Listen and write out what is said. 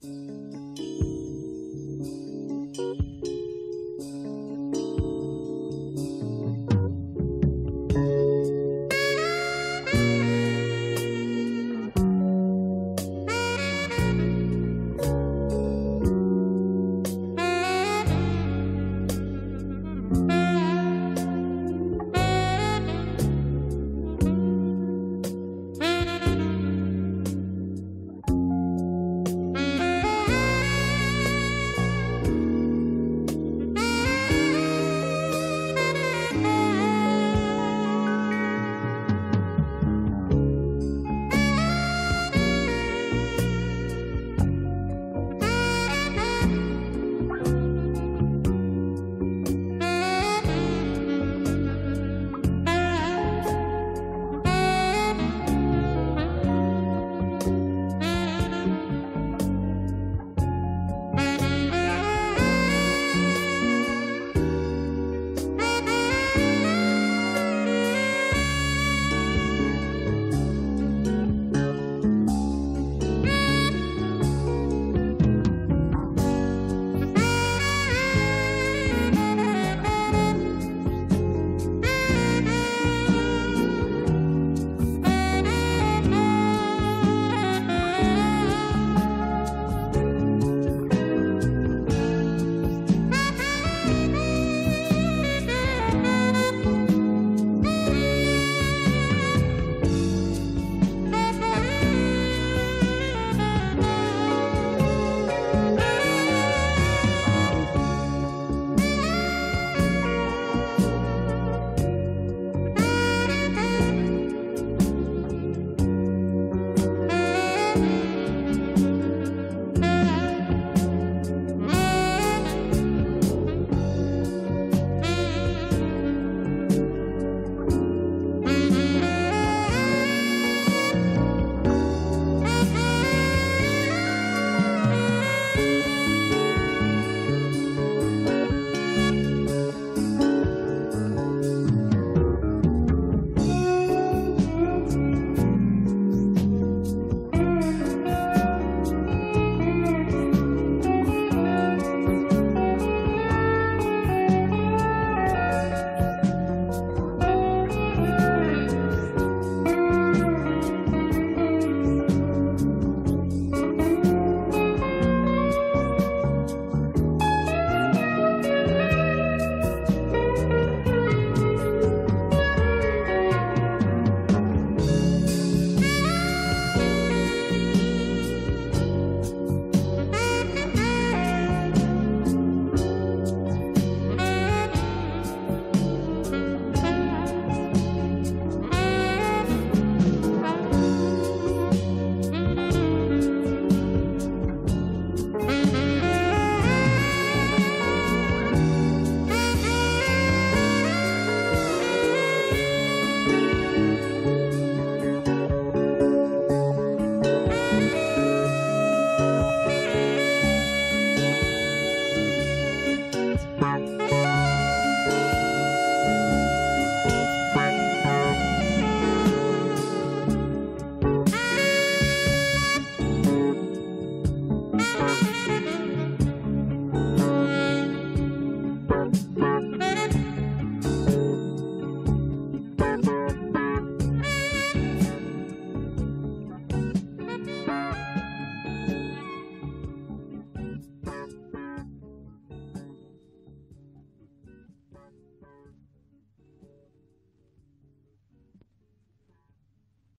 you